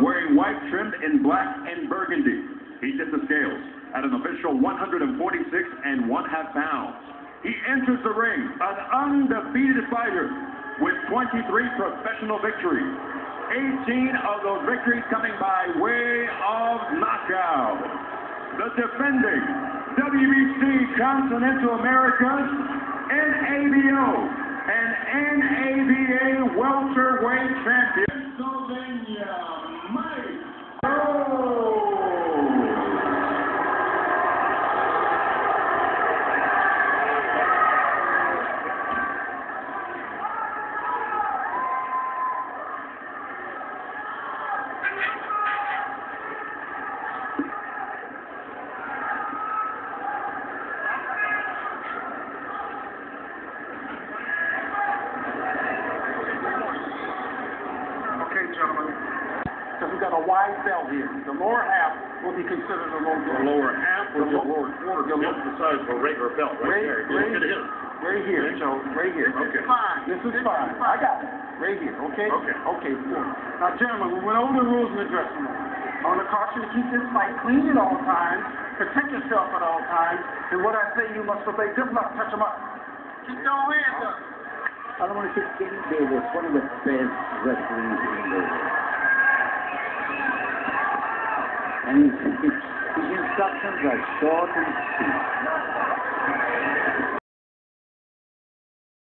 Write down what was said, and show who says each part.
Speaker 1: wearing white trimmed in black and burgundy. He tipped the scales at an official 146 and one half pounds. He enters the ring an undefeated fighter with 23 professional victories. 18 of those victories coming by way of knockout. The defending WBC Continental Americas, and
Speaker 2: got a wide belt here. The lower half will be considered a low
Speaker 1: The lower half or the lower quarter,
Speaker 2: The
Speaker 1: just the size of a regular belt right
Speaker 2: Right,
Speaker 1: there.
Speaker 2: right.
Speaker 1: Look at.
Speaker 2: Right here, Joe. Right here.
Speaker 1: Okay.
Speaker 2: Fine. This is fine. I got it. Right here. Okay.
Speaker 1: Okay.
Speaker 2: Okay. Cool. Now, gentlemen, we went over the rules in the dressing room. I want to caution you to keep this fight clean at all times. Protect yourself at all times. And what I say, you must obey. Good luck. Touch them up. Keep your hands up.
Speaker 3: I don't want to say Kenny Bayless, one of the best wrestlers in the world. And his, his, instructions are short and sweet.